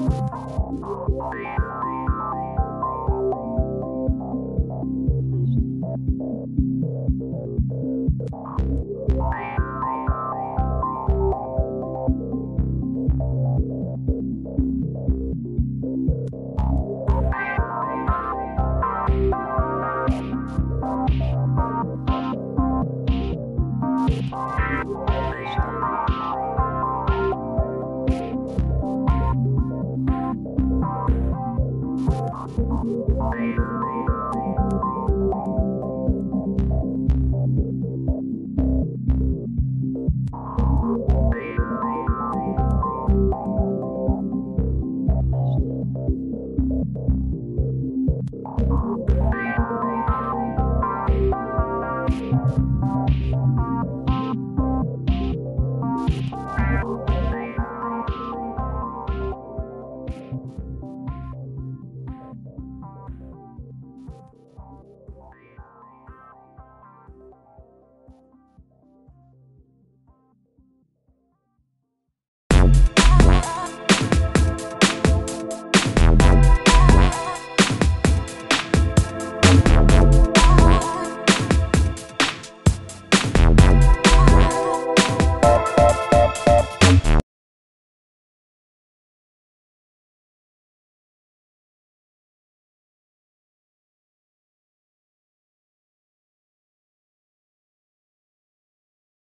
you